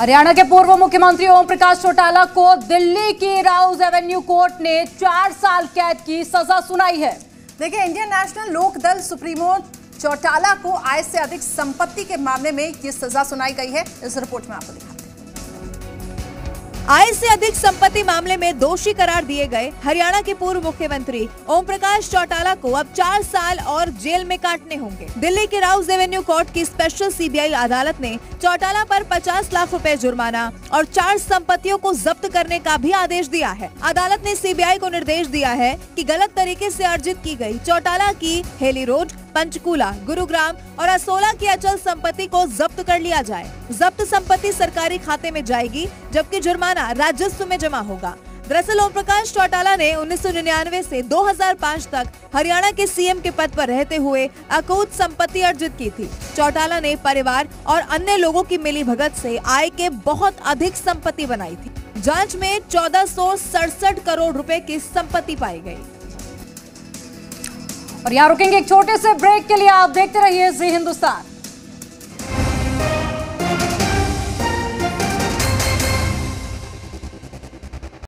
हरियाणा के पूर्व मुख्यमंत्री ओम प्रकाश चौटाला को दिल्ली की राउज एवेन्यू कोर्ट ने चार साल कैद की सजा सुनाई है। देखिए, इंडियन नेशनल लोक दल सुप्रीमो चौटाला को आय से अधिक संपत्ति के मामले में ये सजा सुनाई गई है। इस रिपोर्ट में आपको दिखाते हैं। आय से अधिक संपत्ति मामले में दोषी करार दिए गए हरियाणा के पूर्व मुख्यमंत्री ओम प्रकाश चौटाला को अब चार साल और जेल में काटने होंगे। दिल्ली के राउस एवेन्यू कोर्ट की स्पेशल सीबीआई अदालत ने चौटाला पर 50 लाख रुपए जुर्माना और चार संपत्तियों को जब्त करने का भी आदेश दिया है। अदालत ने सीबीआई को निर्देश दिया है कि गलत तरीके से अर्जित की गई चौटाला की हेली रोड पंचकूला, गुरुग्राम और असोला की अचल संपत्ति को जब्त कर लिया जाए। जब्त संपत्ति सरकारी खाते में जाएगी, जबकि जुर्माना राजस्व में जमा होगा। दरअसल ओम प्रकाश चौटाला ने 1999 से 2005 तक हरियाणा के सीएम के पद पर रहते हुए अकूत संपत्ति अर्जित की थी। चौटाला ने परिवार और अन्य लोगों की मिली भगत से आय के बहुत अधिक संपत्ति बनाई थी। जाँच में चौदह करोड़ रुपए की संपत्ति पाई गई। और यहाँ रुकेंगे एक छोटे से ब्रेक के लिए आप देखते रहिए जी हिंदुस्तान।